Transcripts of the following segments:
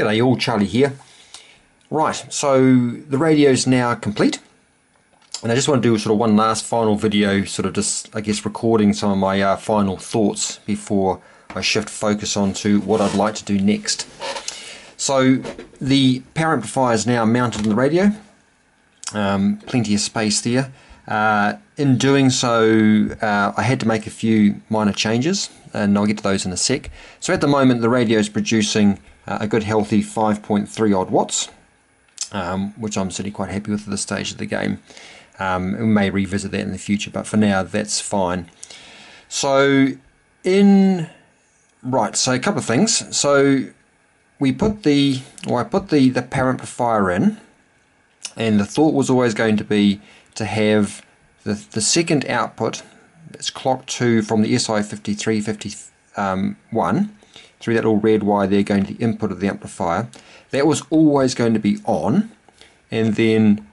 G'day all, Charlie here. Right, so the radio's now complete. And I just want to do sort of one last final video, sort of just, I guess, recording some of my uh, final thoughts before I shift focus on to what I'd like to do next. So the power amplifier is now mounted on the radio. Um, plenty of space there. Uh, in doing so, uh, I had to make a few minor changes, and I'll get to those in a sec. So at the moment, the radio is producing uh, a good healthy 5.3 odd watts, um, which I'm certainly quite happy with at this stage of the game. Um, we may revisit that in the future, but for now, that's fine. So in right, so a couple of things. So we put the, or I put the the power amplifier in, and the thought was always going to be to have the, the second output that's clock 2 from the SI5351 um, through that little red wire there going to the input of the amplifier. That was always going to be on and then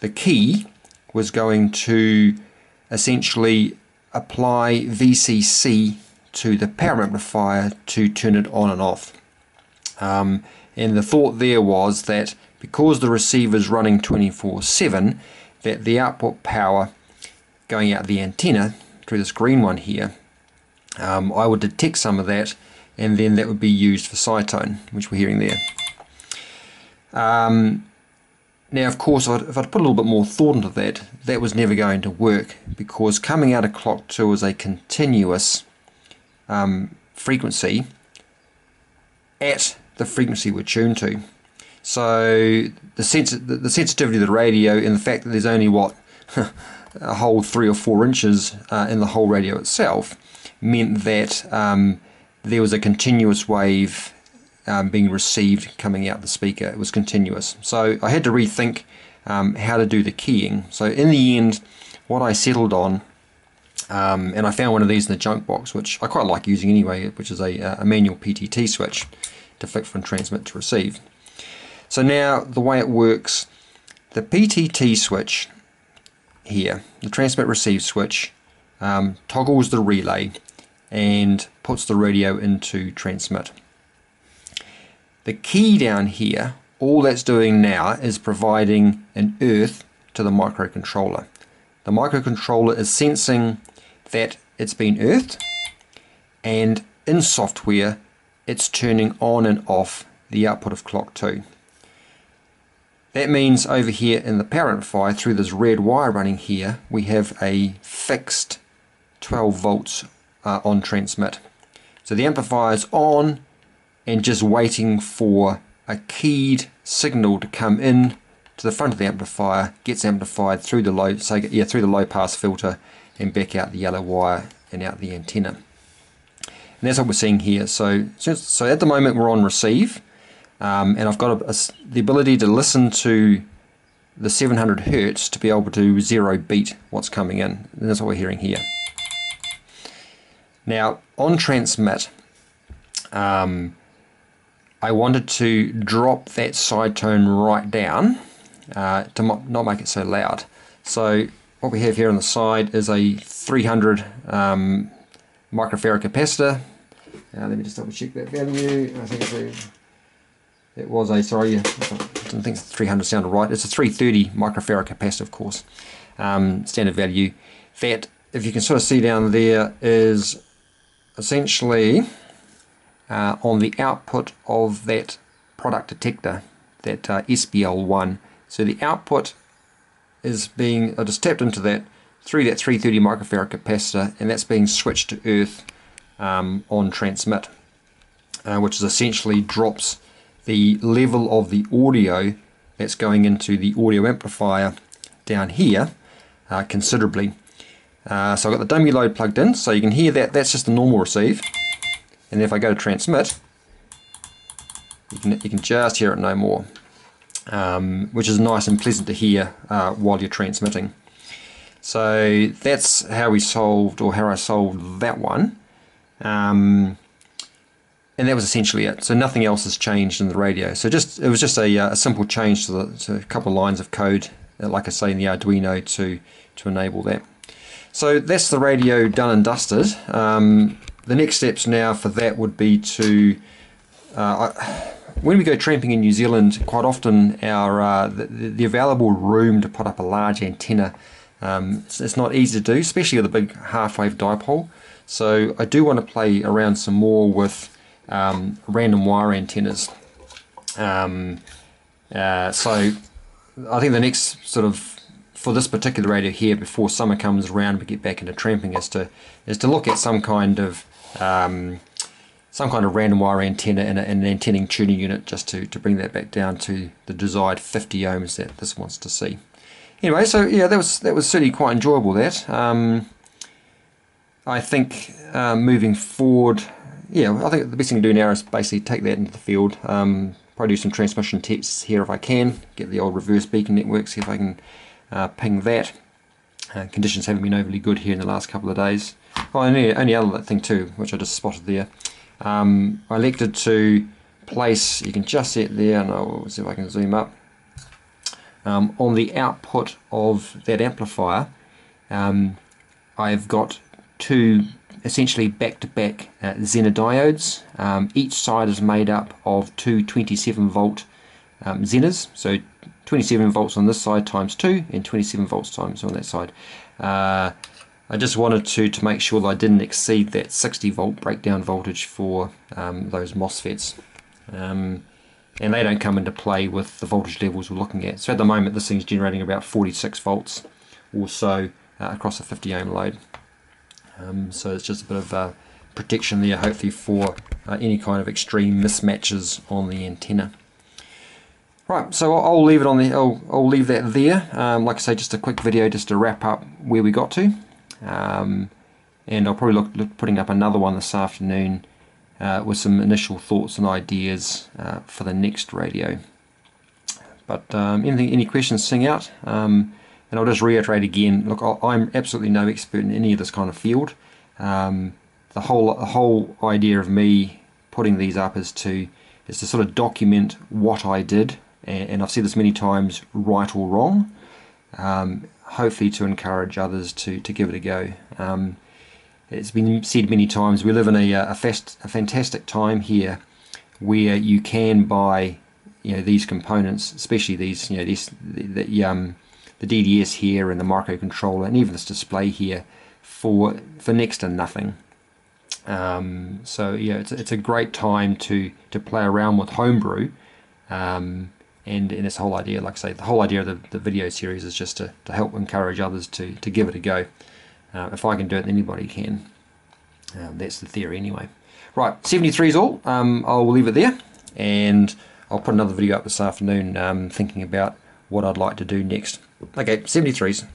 the key was going to essentially apply VCC to the power amplifier to turn it on and off. Um, and the thought there was that because the receiver is running 24-7 that the output power going out the antenna through this green one here, um, I would detect some of that and then that would be used for sidetone, which we're hearing there. Um, now, of course, if I'd put a little bit more thought into that, that was never going to work because coming out of clock 2 is a continuous um, frequency at the frequency we're tuned to. So the, sens the, the sensitivity of the radio and the fact that there's only what a whole three or four inches uh, in the whole radio itself meant that um, there was a continuous wave um, being received coming out the speaker. It was continuous. So I had to rethink um, how to do the keying. So in the end, what I settled on, um, and I found one of these in the junk box, which I quite like using anyway, which is a, a manual PTT switch to flick from transmit to receive. So now the way it works, the PTT switch here, the transmit receive switch, um, toggles the relay and puts the radio into transmit. The key down here, all that's doing now is providing an earth to the microcontroller. The microcontroller is sensing that it's been earthed and in software it's turning on and off the output of clock 2. That means over here in the power amplifier through this red wire running here we have a fixed 12 volts uh, on transmit. So the amplifier is on and just waiting for a keyed signal to come in to the front of the amplifier, gets amplified through the low, so yeah, through the low pass filter and back out the yellow wire and out the antenna. And that's what we're seeing here. So, so at the moment we're on receive. Um, and I've got a, a, the ability to listen to the 700 hertz to be able to zero beat what's coming in. And that's what we're hearing here. Now, on transmit, um, I wanted to drop that side tone right down uh, to not make it so loud. So what we have here on the side is a 300 um, microfarad capacitor. Uh, let me just double check that value. I think it's a it was a, sorry, I didn't think 300 sounded right. It's a 330 microfarad capacitor, of course, um, standard value. That, if you can sort of see down there, is essentially uh, on the output of that product detector, that uh, SBL1. So the output is being, I just tapped into that through that 330 microfarad capacitor, and that's being switched to earth um, on transmit, uh, which is essentially drops the level of the audio that's going into the audio amplifier down here uh, considerably. Uh, so I've got the dummy load plugged in, so you can hear that, that's just a normal receive. And if I go to transmit, you can, you can just hear it no more, um, which is nice and pleasant to hear uh, while you're transmitting. So that's how we solved, or how I solved that one. Um, and that was essentially it. So nothing else has changed in the radio. So just it was just a, uh, a simple change to, the, to a couple of lines of code, uh, like I say in the Arduino, to to enable that. So that's the radio done and dusted. Um, the next steps now for that would be to uh, when we go tramping in New Zealand, quite often our uh, the, the, available room to put up a large antenna um, it's, it's, not easy to do, especially with a big half-wave dipole. So I do want to play around some more with um, random wire antennas. Um, uh, so I think the next sort of for this particular radio here, before summer comes around, we get back into tramping, is to is to look at some kind of um, some kind of random wire antenna and, an antenning tuning unit just to, to bring that back down to the desired 50 ohms that this wants to see. Anyway, so yeah, that was that was certainly quite enjoyable. That um, I think uh, moving forward, yeah, I think the best thing to do now is basically take that into the field. Um, probably do some transmission tests here if I can. Get the old reverse beacon network, see if I can uh, ping that. Uh, conditions haven't been overly good here in the last couple of days. Oh, and the only other thing too, which I just spotted there, um, I elected to place, you can just see it there, and I'll see if I can zoom up, um, on the output of that amplifier, um, I've got two essentially back-to-back -back, uh, Zener diodes. Um, each side is made up of two 27 volt um, Zeners, so 27 volts on this side times 2 and 27 volts times on that side. Uh, I just wanted to, to make sure that I didn't exceed that 60 volt breakdown voltage for um, those MOSFETs. Um, and they don't come into play with the voltage levels we're looking at. So at the moment this thing's generating about 46 volts or so uh, across a 50 ohm load. Um, so it's just a bit of uh, protection there hopefully for uh, any kind of extreme mismatches on the antenna. Right, so I'll leave it on the. I'll, I'll leave that there. Um, like I say, just a quick video just to wrap up where we got to. Um, and I'll probably look, look putting up another one this afternoon uh, with some initial thoughts and ideas uh, for the next radio. But um, anything, any questions, sing out. Um, and I'll just reiterate again. Look, I'm absolutely no expert in any of this kind of field. Um, the whole the whole idea of me putting these up is to is to sort of document what I did, and, and I've said this many times, right or wrong. Um, hopefully to encourage others to, to give it a go. Um, it's been said many times, we live in a, a, fast, a fantastic time here where you can buy you know these components, especially these you know this the, the, um, the DDS here and the microcontroller and even this display here for for next to nothing. Um, so yeah, it's, it's a great time to to play around with homebrew. Um, and in this whole idea, like I say, the whole idea of the, the video series is just to, to help encourage others to, to give it a go. Uh, if I can do it, then anybody can. Um, that's the theory anyway. Right, 73 is all. Um, I'll leave it there, and I'll put another video up this afternoon um, thinking about what I'd like to do next. Okay, 73s.